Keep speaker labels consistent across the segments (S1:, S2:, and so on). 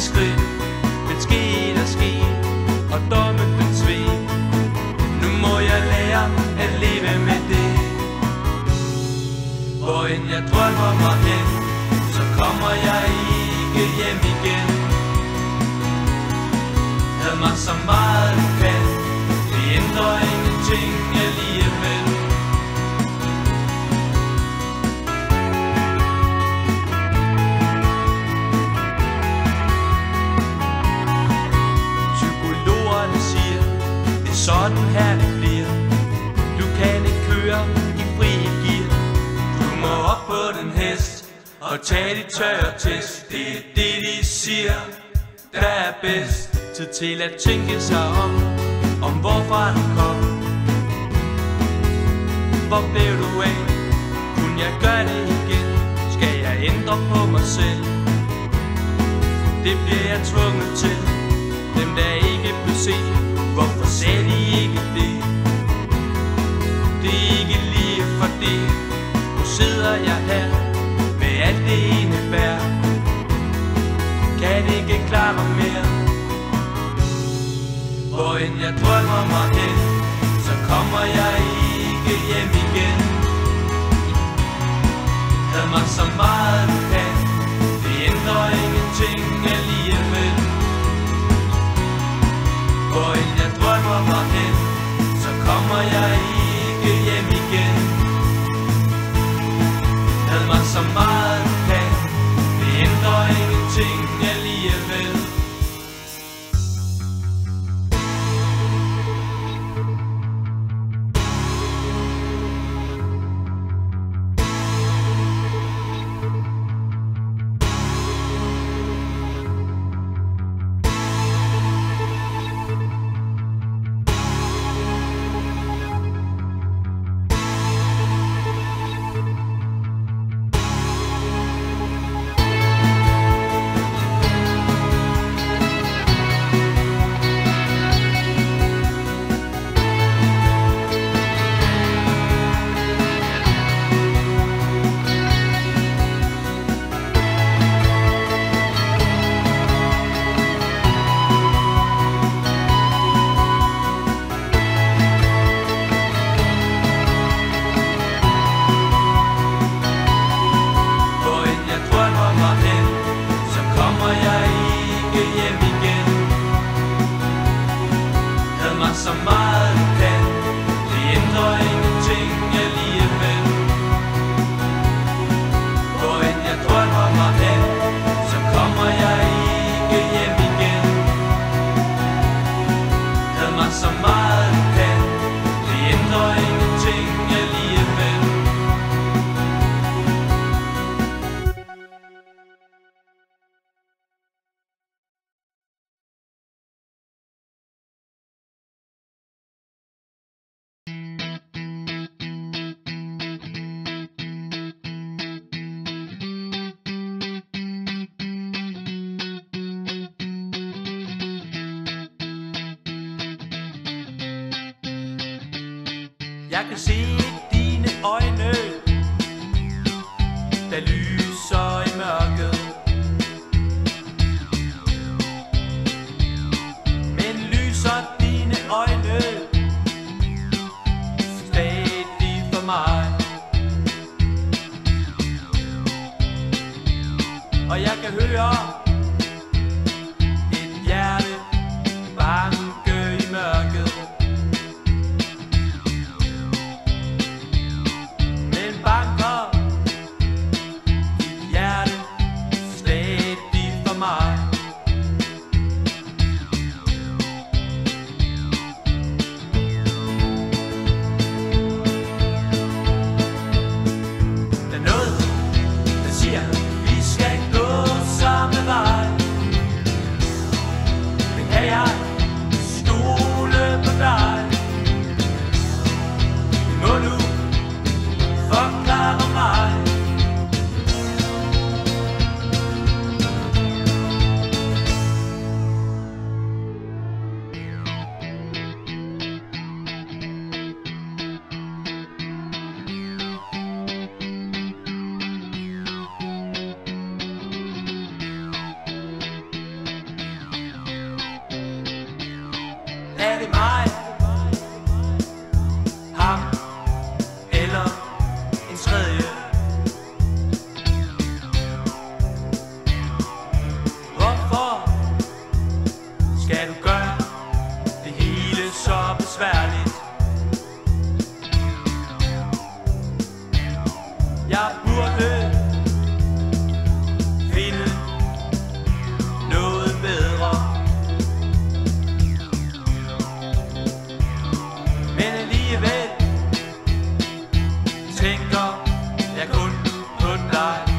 S1: sidste skridt. Men skete der skete, og dommen den sved. Nu må jeg lære at leve med det. Hvor end jeg drømmer mig hen, så kommer jeg ikke hjem igen. Had mig så meget den hest og tage de tørre test. Det er det, de siger, der er bedst. Tid til at tænke sig om, om hvorfra du kom. Hvor blev du af? Kunne jeg gøre det igen? Skal jeg ændre på mig selv? Det bliver jeg tvunget til Dem der ikke blev set Hvorfor sagde de ikke det? Det er ikke lige for det sidder jeg her Med alt det indebær Kan ikke klare mig mere. Hvor end jeg drømmer mig hen Så kommer jeg ikke hjem igen. Mig så meget du kan De ændrer Jeg kan se dine øjne Der lyser i mørket. Men lyser dine øjne Stadig for mig. Og jeg kan høre in mind. side.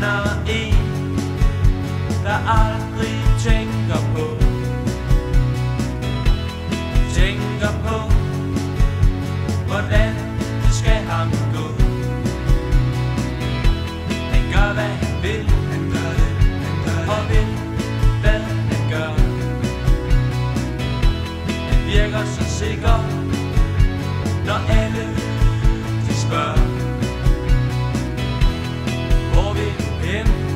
S1: kender en, der aldrig tænker på. Tænker på, hvordan det skal ham gå. Han gør hvad han vil, han gør det, han gør det. og vil hvad han gør. Han virker så sikker, når alle de spørger. in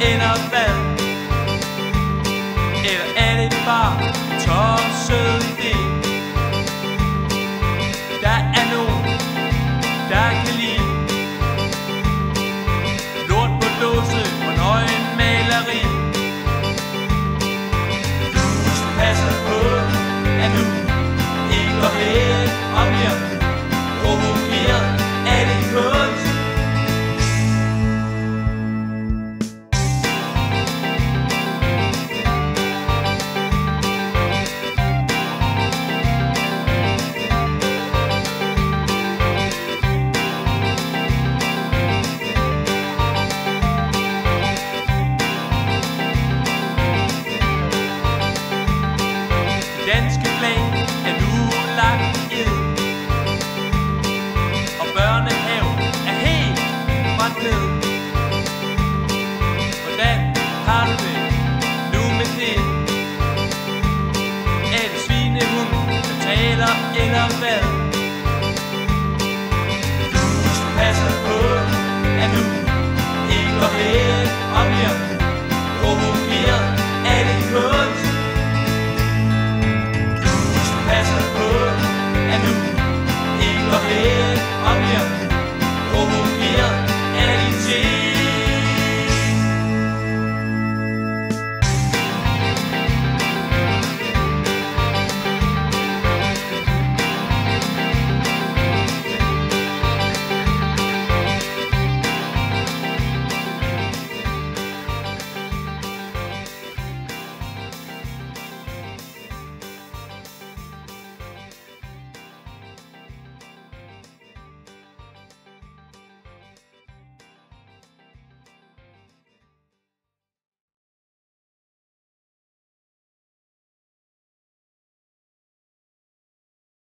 S1: eller hvad? Eller er det bare